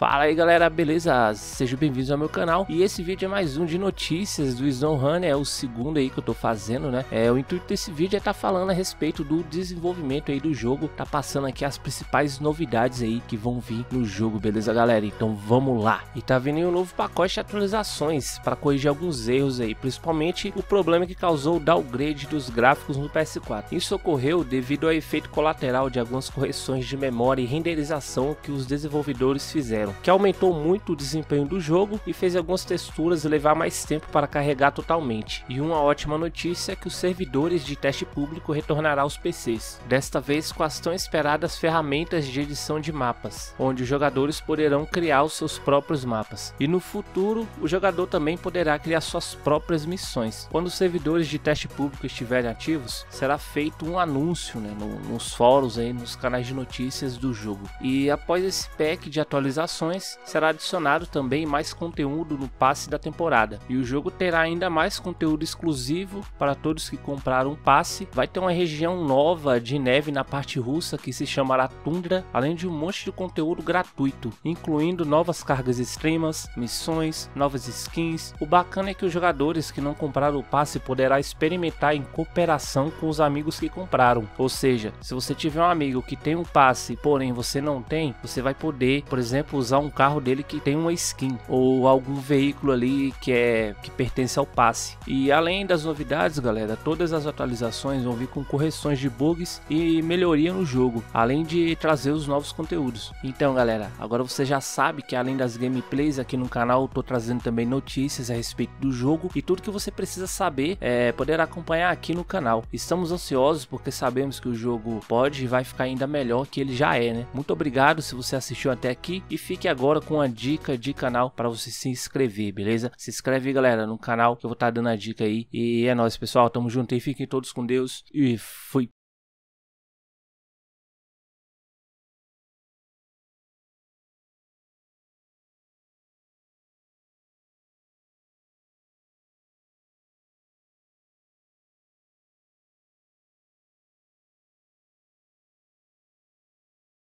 Fala aí galera, beleza? Sejam bem-vindos ao meu canal e esse vídeo é mais um de notícias do SnowRunner, é o segundo aí que eu tô fazendo, né? É, o intuito desse vídeo é estar tá falando a respeito do desenvolvimento aí do jogo, tá passando aqui as principais novidades aí que vão vir no jogo, beleza galera? Então vamos lá! E tá vindo um novo pacote de atualizações para corrigir alguns erros aí, principalmente o problema que causou o downgrade dos gráficos no PS4. Isso ocorreu devido ao efeito colateral de algumas correções de memória e renderização que os desenvolvedores fizeram que aumentou muito o desempenho do jogo e fez algumas texturas levar mais tempo para carregar totalmente. E uma ótima notícia é que os servidores de teste público retornará aos PCs, desta vez com as tão esperadas ferramentas de edição de mapas, onde os jogadores poderão criar os seus próprios mapas. E no futuro, o jogador também poderá criar suas próprias missões. Quando os servidores de teste público estiverem ativos, será feito um anúncio né, no, nos fóruns, aí, nos canais de notícias do jogo. E após esse pack de atualizações, será adicionado também mais conteúdo no passe da temporada. E o jogo terá ainda mais conteúdo exclusivo para todos que compraram o passe. Vai ter uma região nova de neve na parte russa que se chamará Tundra, além de um monte de conteúdo gratuito, incluindo novas cargas extremas, missões, novas skins. O bacana é que os jogadores que não compraram o passe poderá experimentar em cooperação com os amigos que compraram. Ou seja, se você tiver um amigo que tem um passe, porém você não tem, você vai poder, por exemplo, usar um carro dele que tem uma skin ou algum veículo ali que é que pertence ao passe. E além das novidades, galera, todas as atualizações vão vir com correções de bugs e melhoria no jogo, além de trazer os novos conteúdos. Então, galera, agora você já sabe que além das gameplays aqui no canal, eu tô trazendo também notícias a respeito do jogo e tudo que você precisa saber é poder acompanhar aqui no canal. Estamos ansiosos porque sabemos que o jogo pode e vai ficar ainda melhor que ele já é, né? Muito obrigado se você assistiu até aqui e fique agora com a dica de canal para você se inscrever, beleza? Se inscreve, galera, no canal que eu vou estar tá dando a dica aí. E é nóis, pessoal. Tamo junto aí. Fiquem todos com Deus. E fui.